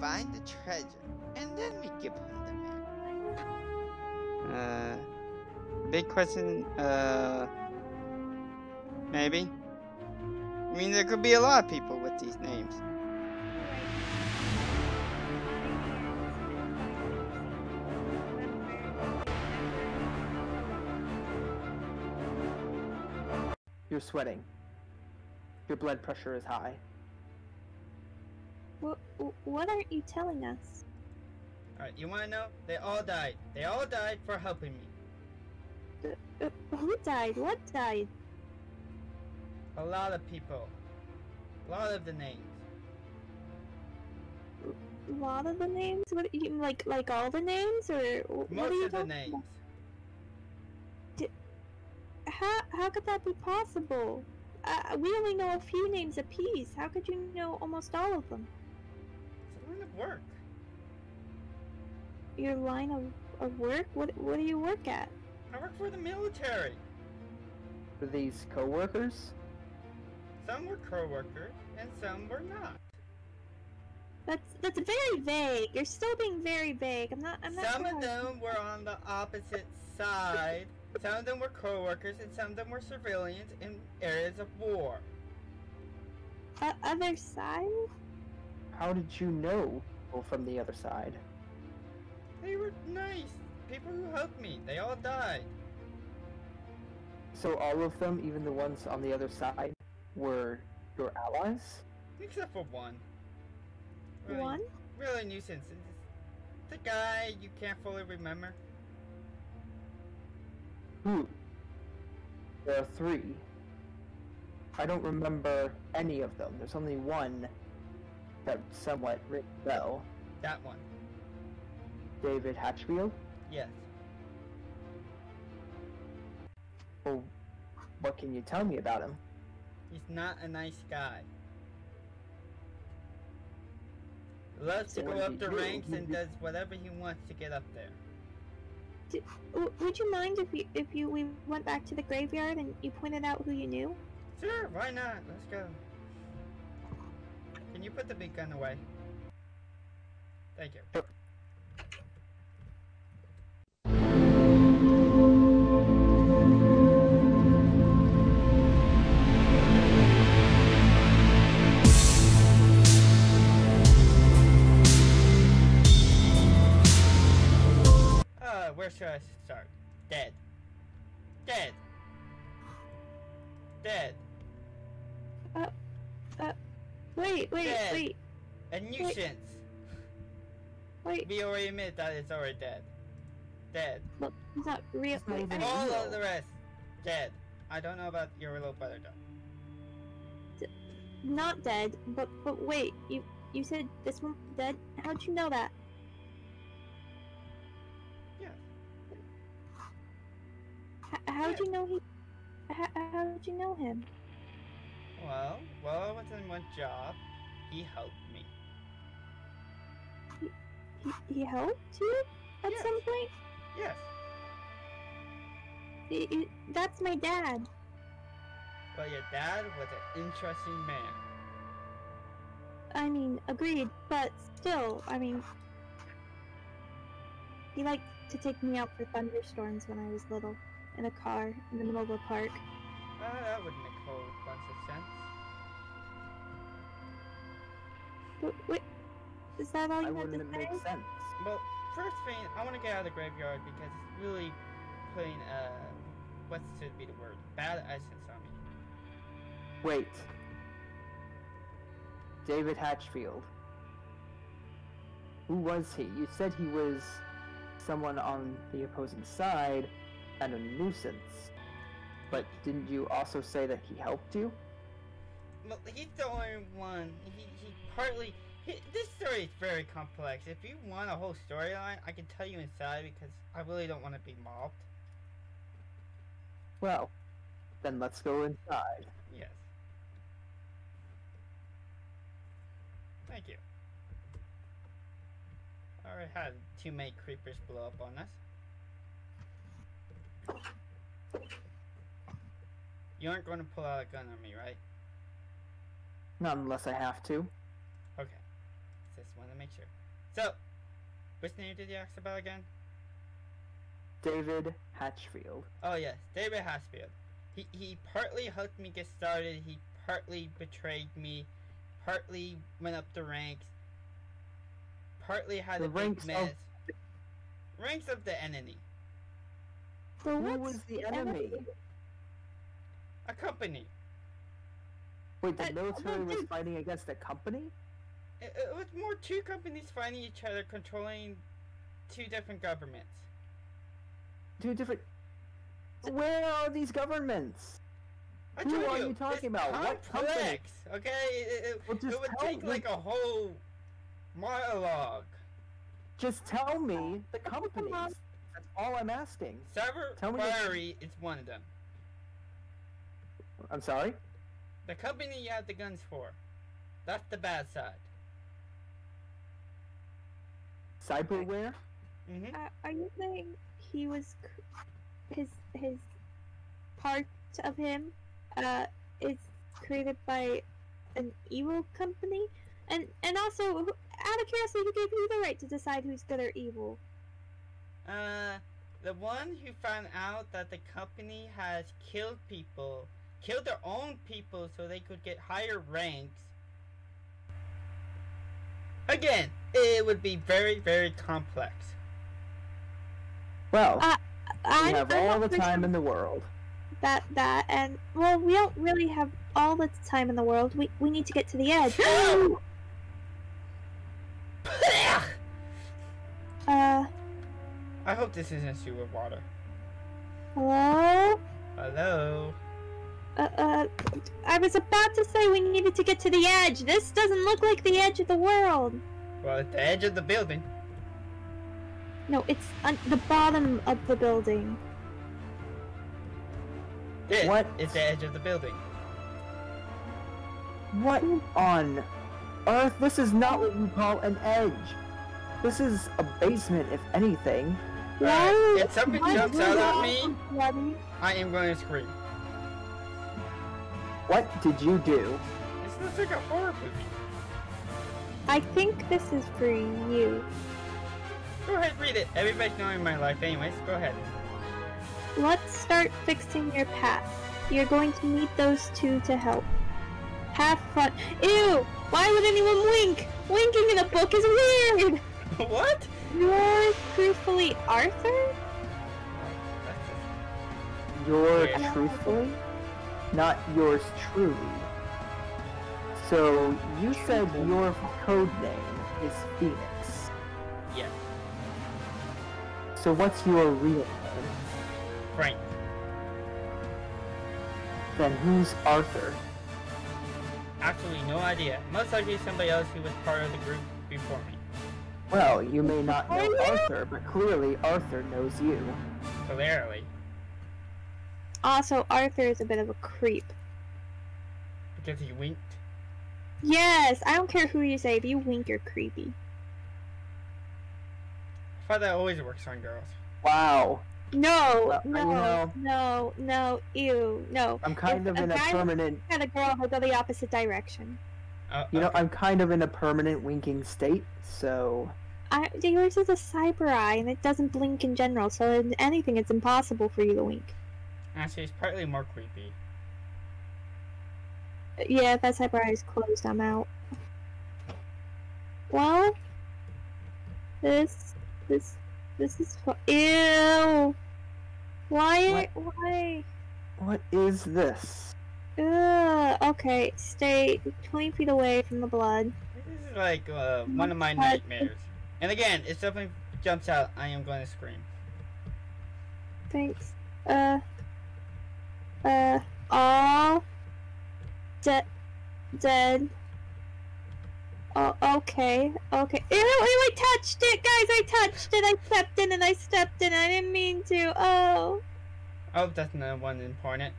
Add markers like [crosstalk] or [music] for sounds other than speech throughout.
find the treasure, and then we give him the map. Uh, big question, uh, maybe? I mean, there could be a lot of people with these names. You're sweating. Your blood pressure is high. What, what aren't you telling us? Alright, you wanna know? They all died. They all died for helping me. Uh, who died? What died? A lot of people. A lot of the names. A lot of the names? What you like? Like all the names, or wh- what Most are you of the names. about? How how could that be possible? Uh, we only know a few names apiece. How could you know almost all of them? It's a line of work. Your line of, of work? What what do you work at? I work for the military. For these coworkers? Some were co-workers, and some were not. That's that's very vague. You're still being very vague. I'm not. I'm not. Some sure of how- them were on the opposite side. Some of them were co-workers, and some of them were civilians in areas of war. Uh, other side? How did you know people from the other side? They were nice. People who helped me. They all died. So all of them, even the ones on the other side, were your allies? Except for one. Really, One? Really nuisance. It's The guy you can't fully remember. Who? There are three. I don't remember any of them. There's only one that somewhat rings bell. That one. David Hatchfield. Yes. Well, what can you tell me about him? He's not a nice guy. Loves to go up the do? ranks and does whatever he wants to get up there. W- would you mind if you if you we went back to the graveyard and you pointed out who you knew? Sure, why not? Let's go. Can you put the big gun away? Thank you. Uh, where should I start? Dead. Dead. Dead. Wait, wait, Dead. wait, A nuisance. wait. We already admit that it's already dead. Dead. Look, he's not real. It's not Wait, All of the rest. Dead. I don't know about your little brother though. not dead, but but wait, you you said this one dead. How'd you know that? Yeah. H- how'd you know he? H- how'd you know him? Well, while I was in one job, he helped me. He, he helped you at Yes. some point. Yes. Y- y- that's my dad. Well, your dad was an interesting man. I mean, agreed, but still, I mean, he liked to take me out for thunderstorms when I was little in a car in the middle of a park. Uh, that would make bunch of sense. Wait, is that all Why you had wouldn't to it say? make sense? Well, first thing, I want to get out of the graveyard because it's really putting, uh, what should be the word? Bad essence on me. Wait. David Hatchfield. Who was he? You said he was someone on the opposing side and a nuisance. But didn't you also say that he helped you? Well, he's the only one. He, he partly. He, this story is very complex. If you want a whole storyline, I can tell you inside because I really don't want to be mobbed. Well, then let's go inside. Yes. Thank you. Already had two many creepers blow up on us. You aren't going to pull out a gun on me, right? Not unless I have to. Okay. Just want to make sure. So, which name did you ask about again? David Hatchfield. Oh yes, David Hatchfield. He he partly helped me get started. He partly betrayed me. Partly went up the ranks. Partly had The a big ranks of- Ranks of the enemy. So Who was the enemy? A company. Wait, the Uh, military was fighting against a company? It, it was more two companies fighting each other, controlling two different governments. Two different. Where are these governments? I Who are you, you talking about? What company? complex, Okay, it, it, Well, it would take me. like a whole monologue. Just tell me the companies. That's all I'm asking. Cyber Tell me the- Fiery is one of them. I'm sorry? The company you have the guns for. That's the bad side. Cyberware? Mm-hmm. Uh, are you saying he was his his part of him uh is created by an evil company? And and also, out of curiosity, who gave you the right to decide who's good or evil? Uh, the one who found out that the company has killed people, killed their own people so they could get higher ranks. Again, it would be very, very complex. Well, Uh, we have I'm all the time in the world. that that and well, we don't really have all the time in the world. We we need to get to the edge. [gasps] uh, I hope this isn't sewer water. hello. Hello? Uh, uh, I was about to say we needed to get to the edge. This doesn't look like the edge of the world. Well, at the edge of the building. No, it's on the bottom of the building. This What? is the edge of the building. What on earth? This is not what you call an edge. This is a basement, if anything. Alright, Why- if something why jumps out at me, I am going to scream. What did you do? This looks like a horror movie. I think this is for you. Go ahead, read it. Everybody's knowing my life anyways. Go ahead. Let's start fixing your path. You're going to need those two to help. Have fun. Ew! Why would anyone wink? Winking in a book is weird! [laughs] what? Yours truthfully, Arthur? Oh, your Yeah. truthfully? Not yours truly. So, you said your code name is Phoenix. Yeah, So, what's your real name? Frank. Then who's Arthur? Absolutely no idea. Most likely somebody else who was part of the group before me. Well, you may not know Oh. Arthur, but clearly Arthur knows you. Clearly. Also, Arthur is a bit of a creep. Because he winked. Yes, I don't care who you say. If you wink, you're creepy. I thought that always works on girls. Wow. No, Well, no, no, no, ew, no. I'm kind If of in a guy permanent, and a girl will go the opposite direction. Uh, you know. I'm kind of in a permanent winking state, so I, yours is a cyber eye, and it doesn't blink in general, so in anything, it's impossible for you to wink. Actually, it's probably more creepy. Yeah, if that cyber eye is closed, I'm out. Well, this, this, this is fu- ew. Why? Why? what is this? Ugh. Okay, stay 20 feet away from the blood. This is like uh, one of my But- nightmares. And again, if something jumps out, I am going to scream. Thanks. Uh. Uh. All. Dead. Dead. Oh, okay. Okay. Ew, ew, I touched it, guys! I touched it! I stepped in and I stepped in. I didn't mean to. Oh. Oh, that's not one important.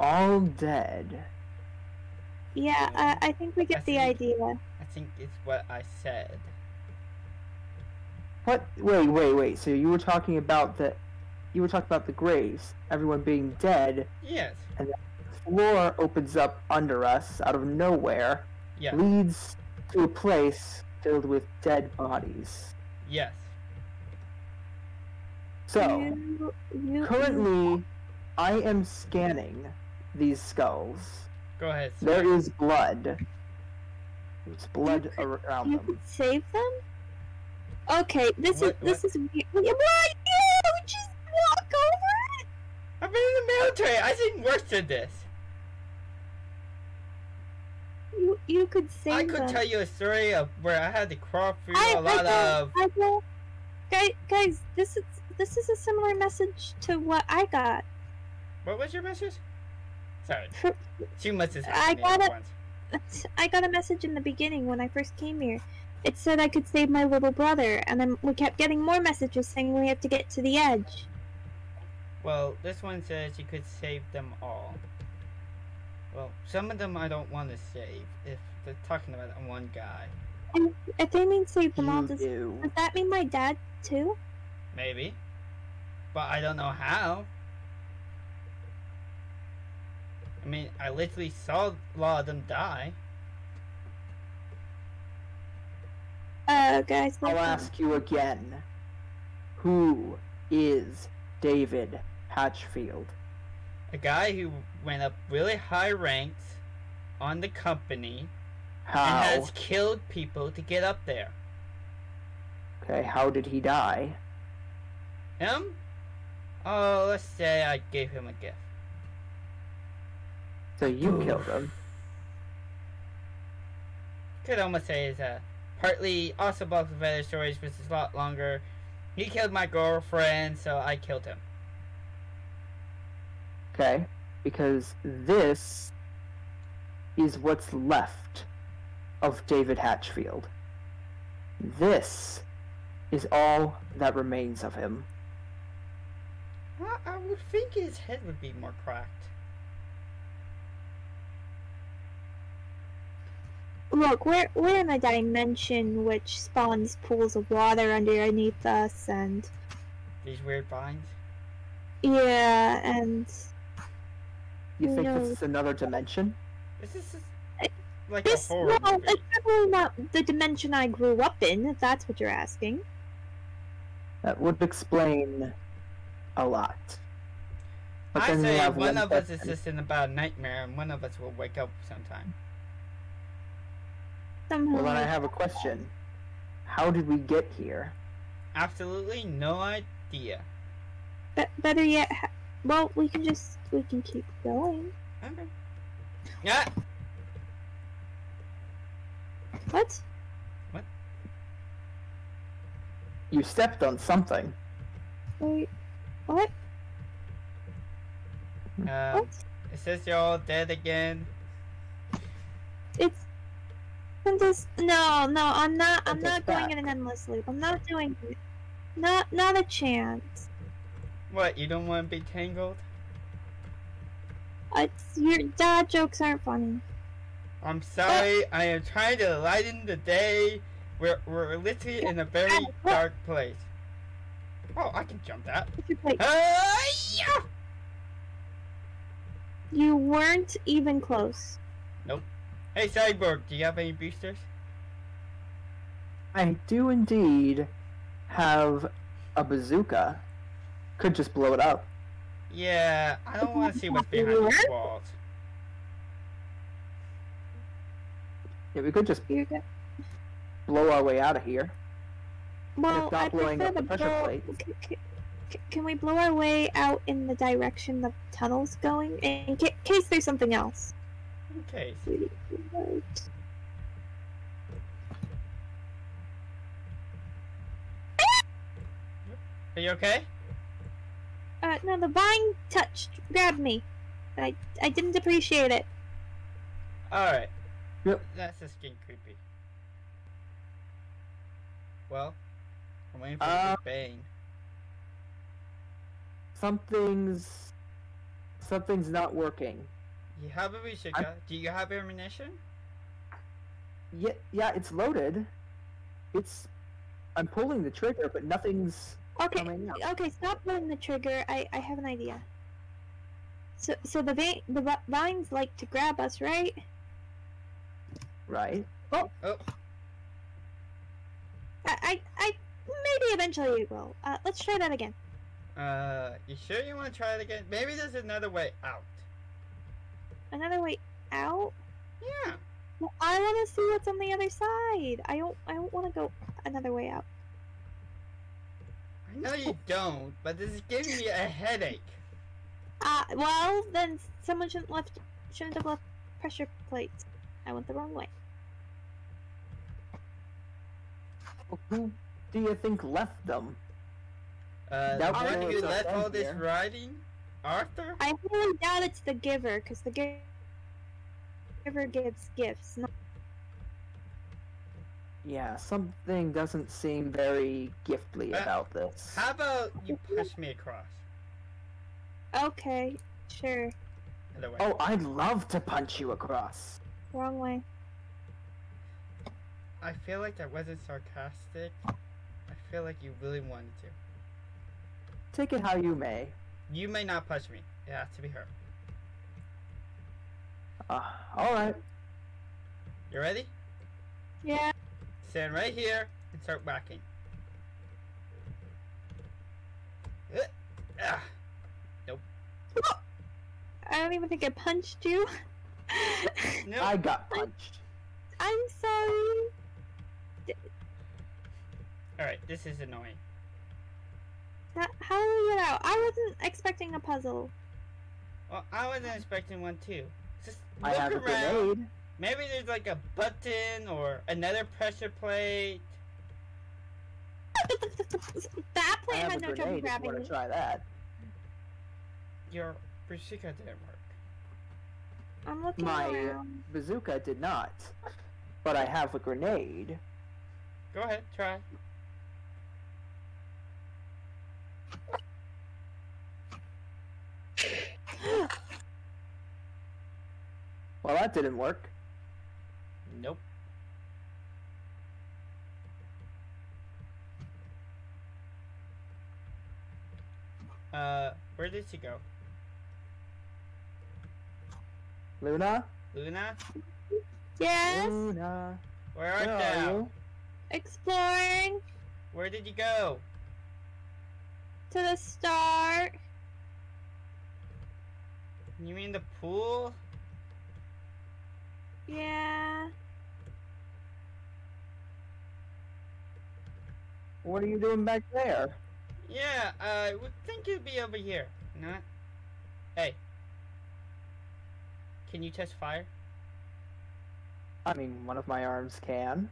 All dead. Yeah, I, I think we get the I see. idea. I think it's what I said. What? Wait, wait, wait. So you were talking about the, you were talking about the graves, everyone being dead. Yes. And the floor opens up under us out of nowhere, Yeah. leads to a place filled with dead bodies. Yes. So, You- you- currently, I am scanning these skulls. Go ahead. sir. There is blood. There's blood around you them. could save them. Okay, this What- is this is weird. Why been in the military. I've seen worse than this. You you could save I could tell you a story of where I had to crawl through I, a lot I of. I. Guys, guys, this is this is a similar message to what I got. What was your message? Sorry, two messages. I got it. once. [laughs] I got a message in the beginning when I first came here. It said I could save my little brother, and then we kept getting more messages saying we have to get to the edge. Well, this one says you could save them all. Well, some of them I don't want to save if they're talking about one guy. If they mean save them all, does, do. does that mean my dad too? Maybe. But I don't know how. I mean, I literally saw a lot of them die. Uh, guys, I'll ask you again. Who is David Hatchfield? A guy who went up really high ranks on the company How? and has killed people to get up there. Okay, how did he die? Him? Oh, let's say I gave him a gift. So you killed him. Could almost say is a partly also both of other stories, which is a lot longer. He killed my girlfriend, so I killed him. Okay? Because this is what's left of David Hatchfield. This is all that remains of him. Well, I would think his head would be more cracked. Look, we're we're in a dimension which spawns pools of water underneath us, and These weird vines. yeah, and You think No. this is another dimension? This is just like this a horror no, movie. it's definitely not the dimension I grew up in. If that's what you're asking. That would explain a lot. But I then say have one of us is person- just in a bad nightmare, and one of us will wake up sometime. Somehow. Well, then I have a question. How did we get here? Absolutely no idea. Be- better yet, ha- well, we can just we can keep going. Okay. Yeah. What? What? You stepped on something. Wait, what? Um, What? it says you're all dead again. It's. I'm just no, no. I'm not. I'm not going back. in an endless loop. I'm not doing it. Not, not a chance. What? You don't want to be tangled? It's, your dad jokes aren't funny. I'm sorry. I am trying to lighten the day. We're we're literally in a very What? dark place. Oh, I can jump that. If you! You weren't even close. Nope. Hey, Cyborg, do you have any boosters? I do indeed have a bazooka. Could just blow it up. Yeah, I don't want to see what's behind these walls. Yeah, we could just blow our way out of here. Well, not I blowing prefer up the the pressure blow. plates. c- c- c- Can we blow our way out in the direction the tunnel's going, in ca- case there's something else? Okay. Are you okay? Uh, no, the vine touched, grabbed me. I, I didn't appreciate it. Alright. Yep. That's just getting creepy. Well, I'm waiting for Uh, the Bane. Something's something's not working. You have a Rishika. Do you have ammunition? Yeah, yeah, it's loaded. It's I'm pulling the trigger, but nothing's Okay, coming out. okay, stop pulling the trigger. I, I have an idea. So, so the va- the vines like to grab us, right? Right? Oh, I, I, I maybe eventually it will. Uh, let's try that again. Uh, you sure you want to try it again? Maybe there's another way out. Another way out. Yeah. Well, I want to see what's on the other side. I don't. I don't want to go another way out. I know you don't, but this is giving me a headache. Uh, well, then someone shouldn't left shouldn't have left pressure plates. I went the wrong way. Who do you think left them? Uh, the That one who left all this here. writing? Arthur? I really doubt it's the giver, because the giver gives gifts. Not Yeah, something doesn't seem very giftly Uh, about this. How about you push me across? okay, sure. Oh, I'd love to punch you across. Wrong way. I feel like that wasn't sarcastic. I feel like you really wanted to. Take it how you may. You may not push me. It has to be her. Uh, alright. You ready? Yeah. Stand right here and start whacking. Uh, ah. I don't even think I punched you. No. I got punched. I'm sorry. Alright, this is annoying. How, how do we get out? I wasn't expecting a puzzle. Well, I wasn't expecting one too. Just I look have a around. grenade. Maybe there's like a button or another pressure plate. [laughs] that I plant have had a no trouble grenade if you grabbing want me. to try that. Your bazooka didn't work. I'm looking My around. bazooka did not. But I have a grenade. Go ahead, try. [gasps] Well, that didn't work. Nope. Uh, where did she go? Luna? Luna? Yes, Luna. Where art Where thou? are you? exploring Where did you go? to the start. You mean the pool? Yeah. What are you doing back there? Yeah, I would think you'd be over here. Not. Hey. Can you touch fire? I mean, one of my arms can.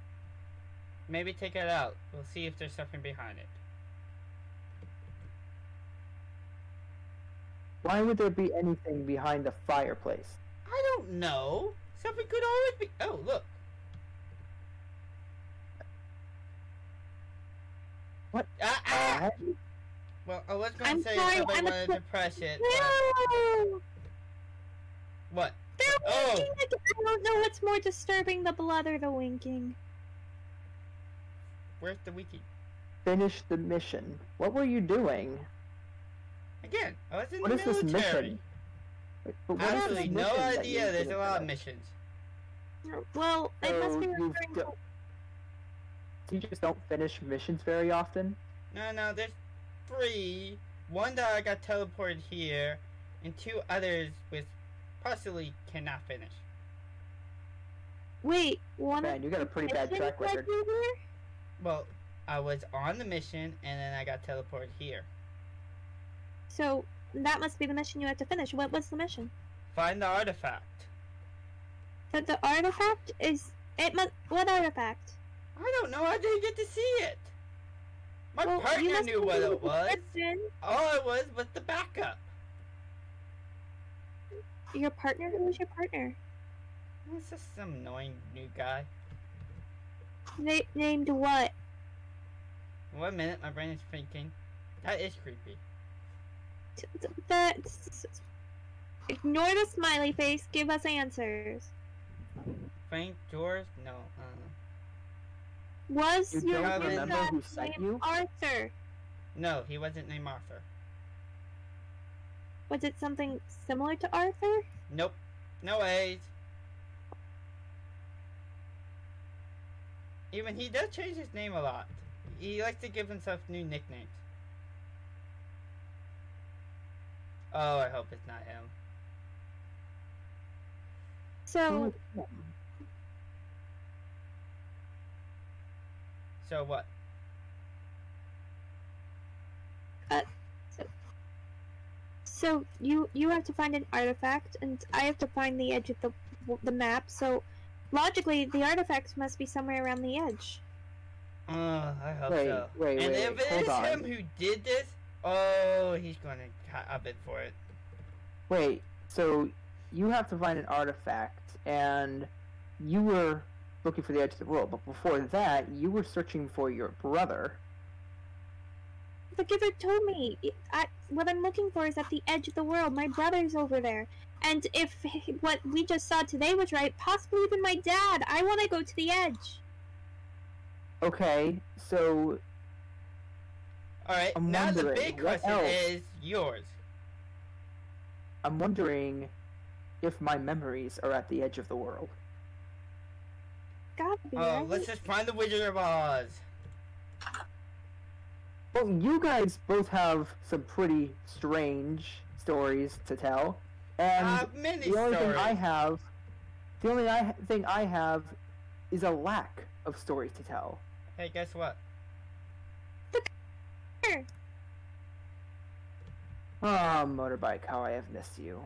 Maybe take it out. We'll see if there's something behind it. Why would there be anything behind the fireplace? I don't know. Something could always be. Oh, look. What? Ah, ah! Uh, Well, I was going to say sorry, if somebody I'm wanted to press it. But... No! What? They're Oh. winking again. I don't know what's more disturbing, the blood or the winking. Where's the wiki? finish the mission. What were you doing? Again, I was in What the is this military. mission? Wait, but what is this Absolutely no mission that idea. There's a lot of missions. Well, it must be referring to You just don't finish missions very often? No, no, there's three. One that I got teleported here, and two others with possibly cannot finish. Wait, one Man, you got a pretty bad track record. Well, I was on the mission, and then I got teleported here. So that must be the mission you had to finish. What was the mission? Find the artifact. The, the artifact is it must what artifact? I don't know. I didn't get to see it. My Well, partner knew what it was. All it was was the backup. Your partner? Who was your partner? It's just some annoying new guy. Na- named what? One minute, my brain is thinking. That is creepy. T- t- The, s- s- ignore the smiley face. Give us answers. Frank George? No. Uh, Was You your don't remember who sent you? Arthur? no, he wasn't named Arthur. Was it something similar to Arthur? Nope. No ways. Even he does change his name a lot. He likes to give himself new nicknames. Oh, I hope it's not him. So, So what? Uh, so so you you have to find an artifact, and I have to find the edge of the the map. So, logically, the artifacts must be somewhere around the edge. Uh, I hope Wait, so. wait, and wait, if it hold is on. him who did this, oh, he's gonna cut a bit for it. Wait, so you have to find an artifact, and you were looking for the edge of the world, but before that, you were searching for your brother. The giver told me I, what I'm looking for is at the edge of the world. My brother's over there. And if what we just saw today was right, possibly even my dad, I want to go to the edge. Okay, so All right. I'm now the big question else? is yours. I'm wondering if my memories are at the edge of the world. Gotta be Oh, right. let's just find the Wizard of Oz. Well, you guys both have some pretty strange stories to tell, and uh, many the only stories. thing I have, the only I, thing I have, is a lack of stories to tell. Hey, guess what? Ah, motorbike, how I have missed you.